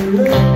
to love